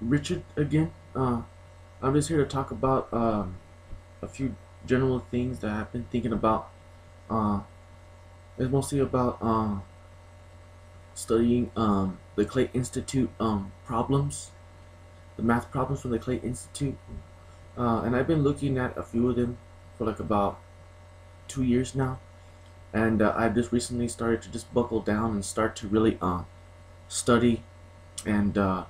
Richard again. Uh, I'm just here to talk about um, a few general things that I've been thinking about. Uh, it's mostly about uh, studying um, the Clay Institute um, problems, the math problems from the Clay Institute. Uh, and I've been looking at a few of them for like about two years now. And uh, I've just recently started to just buckle down and start to really uh, study and uh,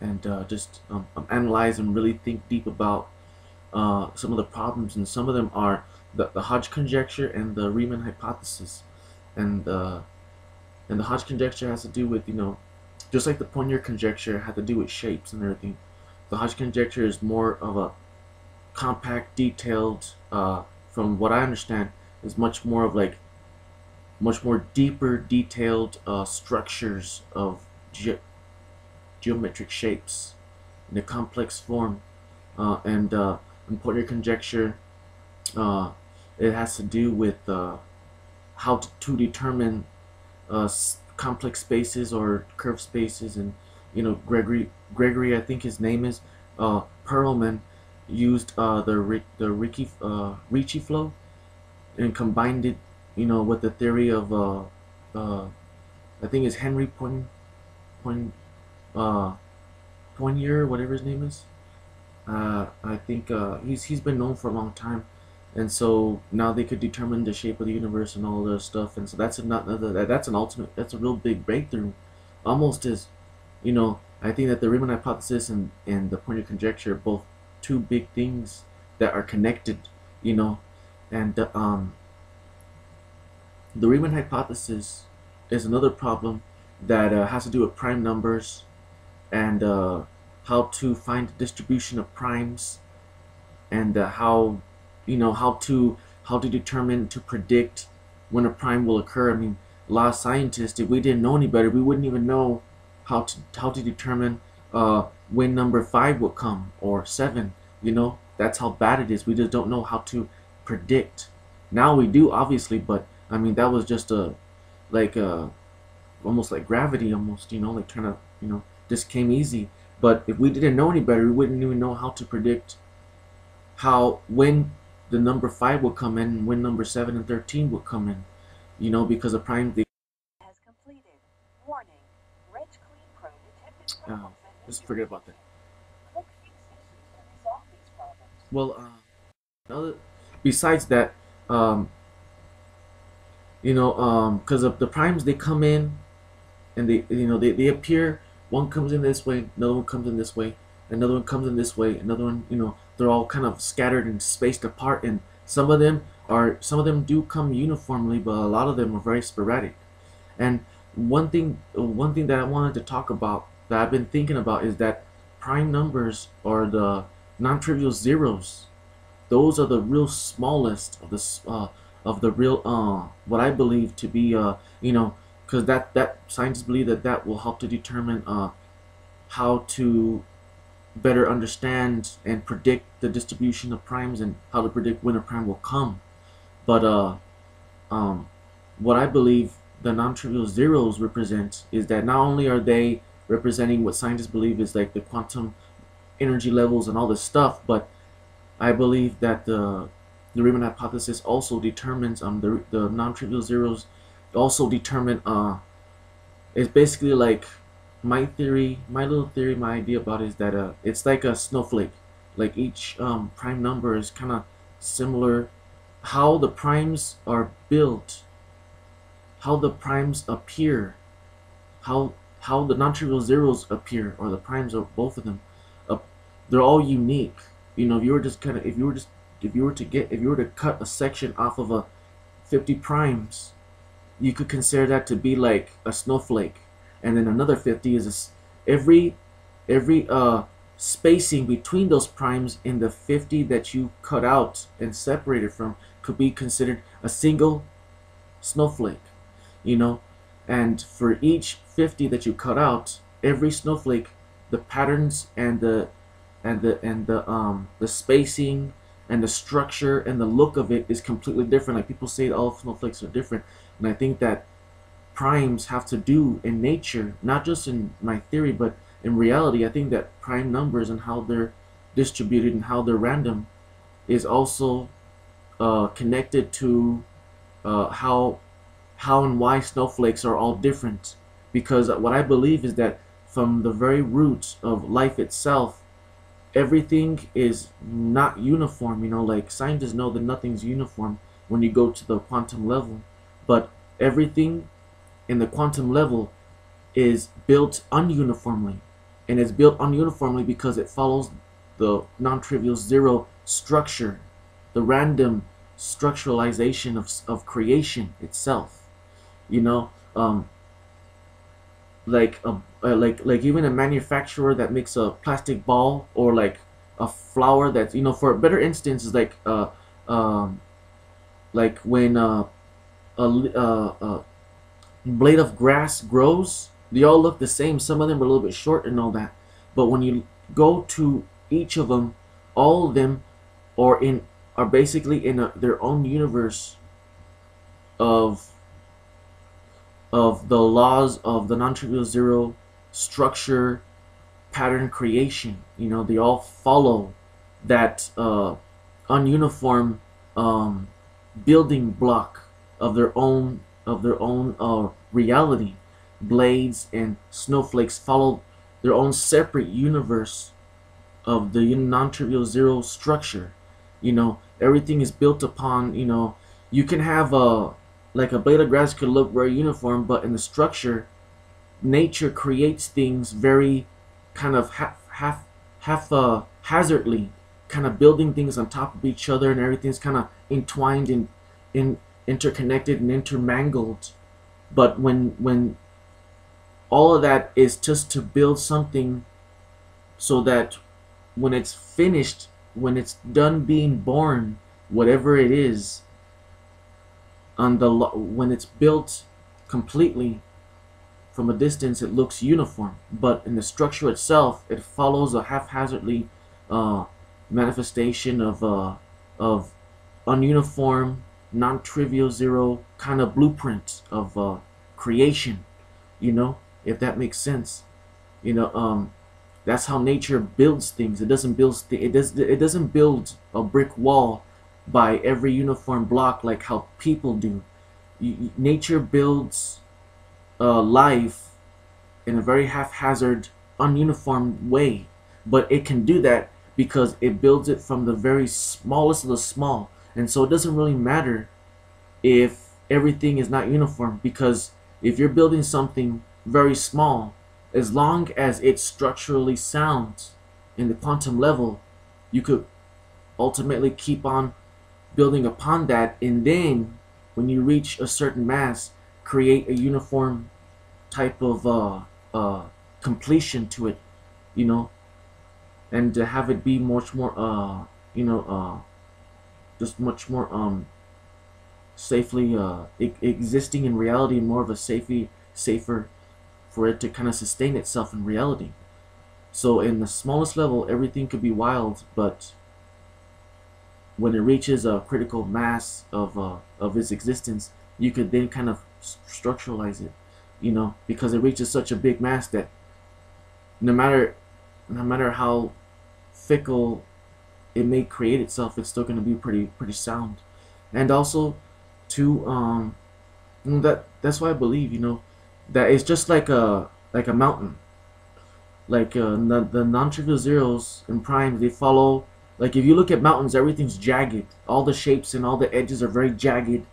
and uh, just um, um, analyze and really think deep about uh, some of the problems. And some of them are the, the Hodge conjecture and the Riemann hypothesis. And uh, and the Hodge conjecture has to do with you know just like the Poincare conjecture had to do with shapes and everything. The Hodge conjecture is more of a compact, detailed. Uh, from what I understand, is much more of like much more deeper, detailed uh, structures of ge geometric shapes in a complex form. Uh, and uh, conjecture, uh, it has to do with uh, how to, to determine uh, complex spaces or curved spaces. And you know, Gregory, Gregory, I think his name is uh, Perelman, used the the Ricci Ricci flow and combined it you know, with the theory of, I think it's Henry Point, Point, uh, Poincare, whatever his name is. Uh, I think uh, he's he's been known for a long time, and so now they could determine the shape of the universe and all this stuff, and so that's another that's an ultimate that's a real big breakthrough, almost as, you know, I think that the Riemann hypothesis and and the Poincare conjecture are both two big things that are connected, you know, and um the Riemann hypothesis is another problem that uh, has to do with prime numbers and uh, how to find the distribution of primes and uh, how you know how to how to determine to predict when a prime will occur. I mean, a lot of scientists, if we didn't know any better, we wouldn't even know how to how to determine uh, when number five will come or seven. You know, that's how bad it is. We just don't know how to predict. Now we do, obviously, but I mean, that was just a, like a, almost like gravity, almost, you know, like trying to, you know, just came easy. But if we didn't know any better, we wouldn't even know how to predict how, when the number 5 would come in, when number 7 and 13 would come in. You know, because the prime, they, has completed. Warning, Reg Clean Pro detected oh, just forget about that. Well, uh, besides that, um, you know um because of the primes they come in and they you know they, they appear one comes in this way another one comes in this way another one comes in this way another one you know they're all kind of scattered and spaced apart and some of them are some of them do come uniformly but a lot of them are very sporadic. And one thing one thing that I wanted to talk about that I've been thinking about is that prime numbers are the non-trivial zeros. Those are the real smallest of the uh, of the real uh what I believe to be uh you know because that that scientists believe that that will help to determine uh how to better understand and predict the distribution of primes and how to predict when a prime will come. But uh um what I believe the non-trivial zeros represent is that not only are they representing what scientists believe is like the quantum energy levels and all this stuff but I believe that the the Riemann hypothesis also determines um the the non-trivial zeros also determine uh it's basically like my theory my little theory my idea about is that uh it's like a snowflake. Like each um prime number is kind of similar. How the primes are built how the primes appear how how the non-trivial zeros appear or the primes of both of them uh, they're all unique. You know if you were just kind of if you were just if you were to get if you were to cut a section off of a 50 primes you could consider that to be like a snowflake and then another 50 is a, every every uh spacing between those primes in the 50 that you cut out and separated from could be considered a single snowflake you know and for each 50 that you cut out every snowflake the patterns and the and the and the um the spacing and the structure and the look of it is completely different. Like people say all snowflakes are different. And I think that primes have to do in nature, not just in my theory, but in reality, I think that prime numbers and how they're distributed and how they're random is also uh, connected to uh, how how and why snowflakes are all different. Because what I believe is that from the very roots of life itself, everything is not uniform. You know, like scientists know that nothing's uniform when you go to the quantum level, but everything in the quantum level is built ununiformly. And it's built ununiformly because it follows the non-trivial zero structure, the random structuralization of, of creation itself. You know, um, like a uh, like like even a manufacturer that makes a plastic ball or like a flower that you know for a better instance is like uh um like when uh, a, uh, a blade of grass grows they all look the same. Some of them are a little bit short and all that. But when you go to each of them all of them are in are basically in a, their own universe of of the laws of the non-trivial zero structure pattern creation. You know they all follow that uh, ununiform um, building block of their own of their own uh, reality. Blades and snowflakes follow their own separate universe of the non-trivial zero structure. You know everything is built upon you know you can have a like a blade of grass could look very uniform but in the structure nature creates things very kind of half half half uh hazardly kind of building things on top of each other and everything's kind of entwined and in interconnected and intermangled. But when when all of that is just to build something so that when it's finished when it's done being born whatever it is on the when it's built completely from a distance it looks uniform. But in the structure itself it follows a haphazardly uh, manifestation of uh, of ununiform non-trivial zero kind of blueprint of uh, creation you know if that makes sense. You know um that's how nature builds things. It doesn't build it does it doesn't build a brick wall by every uniform block like how people do. Nature builds uh, life in a very haphazard ununiform way. But it can do that because it builds it from the very smallest of the small and so it doesn't really matter if everything is not uniform because if you're building something very small, as long as it's structurally sound in the quantum level, you could ultimately keep on building upon that. And then when you reach a certain mass create a uniform type of uh, uh, completion to it you know and to have it be much more uh, you know uh, just much more um safely uh e existing in reality more of a safety safer for it to kind of sustain itself in reality. So in the smallest level everything could be wild but when it reaches a critical mass of uh, of its existence you could then kind of structuralize it you know because it reaches such a big mass that no matter no matter how fickle it may create itself, it's still going to be pretty pretty sound. And also, to um, that that's why I believe you know that it's just like a like a mountain. Like uh, the, the non-trivial zeros and primes, they follow. Like if you look at mountains, everything's jagged. All the shapes and all the edges are very jagged,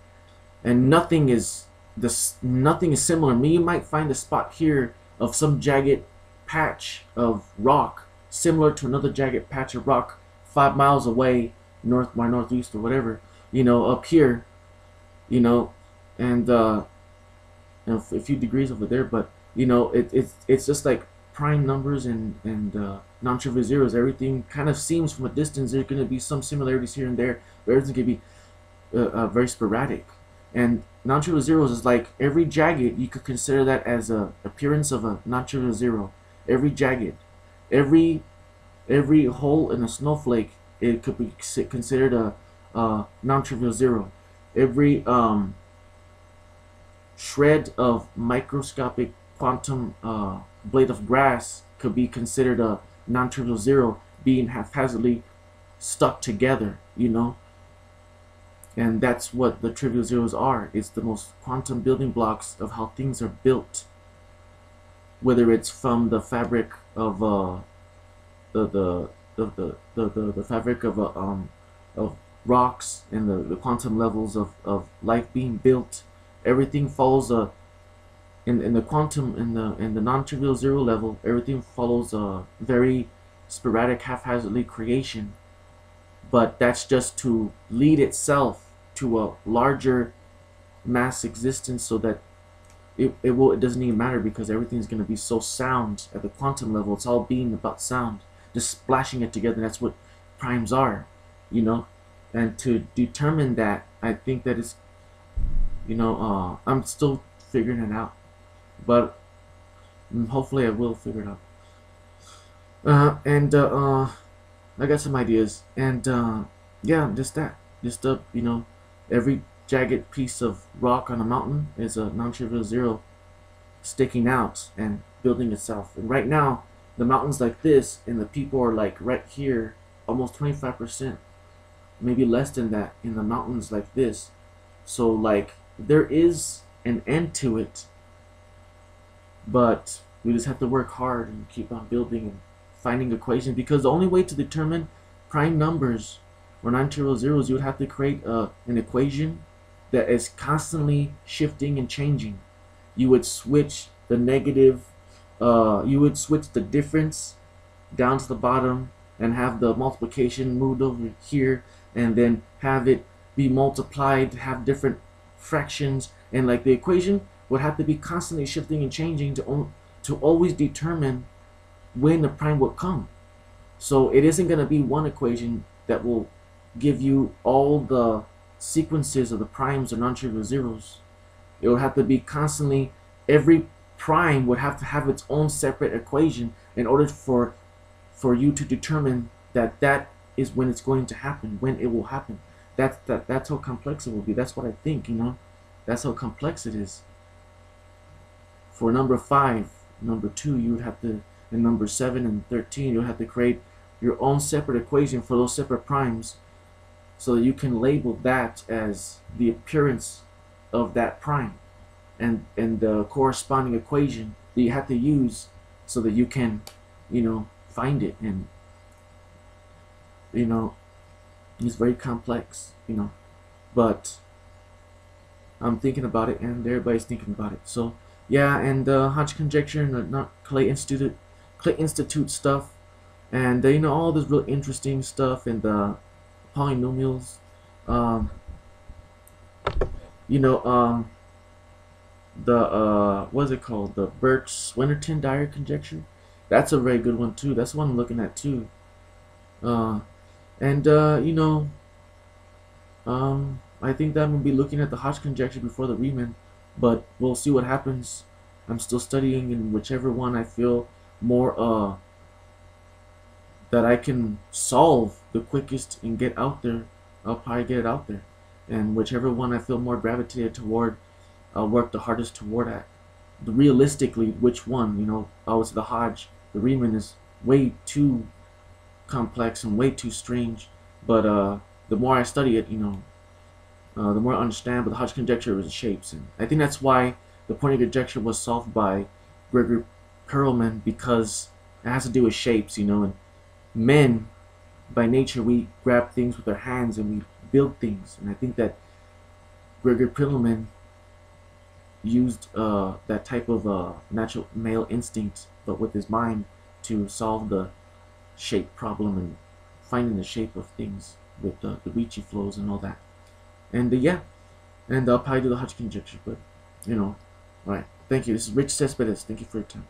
and nothing is this. Nothing is similar. Me, you might find a spot here of some jagged patch of rock similar to another jagged patch of rock five miles away, north by northeast or whatever, you know, up here, you know, and uh, you know, a few degrees over there, but you know, it, it's it's just like prime numbers and and uh, non-trivial zeros. Everything kind of seems from a distance there's going to be some similarities here and there, but everything's going to be uh, uh, very sporadic. And non-trivial zeros is like every jagged you could consider that as a appearance of a non-trivial zero. Every jagged, every every hole in a snowflake it could be considered a, a non-trivial zero every um, shred of microscopic quantum uh, blade of grass could be considered a non-trivial zero being haphazardly stuck together, you know. And that's what the trivial zeros are. It's the most quantum building blocks of how things are built. Whether it's from the fabric of uh, the, the, the, the, the, the, fabric of uh, um, of rocks and the, the quantum levels of, of life being built, everything follows a in, in the quantum in the in the non-trivial zero level, everything follows a very sporadic haphazardly creation. But that's just to lead itself to a larger mass existence so that it, it will it doesn't even matter because everything's gonna be so sound at the quantum level. It's all being about sound. Just splashing it together, that's what primes are, you know? And to determine that, I think that it's you know, uh, I'm still figuring it out. But mm, hopefully I will figure it out. Uh, and uh, uh, I got some ideas. And uh, yeah, just that. Just uh, you know, every jagged piece of rock on a mountain is a non-trivial zero sticking out and building itself. And right now, the mountain's like this, and the people are like right here, almost 25%, maybe less than that, in the mountains like this. So like, there is an end to it, but we just have to work hard and keep on building and finding equations because the only way to determine prime numbers or non-trivial zeros, you would have to create uh, an equation that is constantly shifting and changing. You would switch the negative, uh, you would switch the difference down to the bottom and have the multiplication moved over here and then have it be multiplied, to have different fractions, and like the equation would have to be constantly shifting and changing to, to always determine when the prime will come. So it isn't going to be one equation that will give you all the sequences of the primes or non-trivial zeros. It would have to be constantly, every prime would have to have its own separate equation in order for for you to determine that that is when it's going to happen, when it will happen. That's that that's how complex it will be. That's what I think, you know. That's how complex it is. For number five, number two, you would have to, and number seven and thirteen, you'll have to create your own separate equation for those separate primes so that you can label that as the appearance of that prime and and the corresponding equation that you have to use so that you can you know find it. And you know it's very complex you know but I'm thinking about it and everybody's thinking about it. So yeah and uh, Hodge conjecture and the not Clay Institute Clay Institute stuff. And uh, you know all this real interesting stuff and the polynomials um, you know um, the uh, what's it called? The Birch Swinnerton Dyer conjecture? That's a very good one too. That's one I'm looking at too. Uh, and uh, you know um, I think that I'm gonna be looking at the Hodge conjecture before the Riemann but we'll see what happens. I'm still studying in whichever one I feel more uh that I can solve the quickest and get out there, I'll probably get it out there. And whichever one I feel more gravitated toward, I'll work the hardest toward at. Realistically, which one, you know, I was the Hodge, the Riemann is way too complex and way too strange. But uh, the more I study it, you know, uh, the more I understand. But the Hodge conjecture is shapes, and I think that's why the Poincare conjecture was solved by Gregory Perelman because it has to do with shapes, you know, and men, by nature, we grab things with our hands and we build things. And I think that Gregory Perelman used uh, that type of uh, natural male instinct, but with his mind, to solve the shape problem and finding the shape of things with uh, the Ricci flows and all that. And uh, yeah, and I'll probably do the Hodge conjecture, but you know, alright. Thank you. This is Rich Cespedes. Thank you for your time.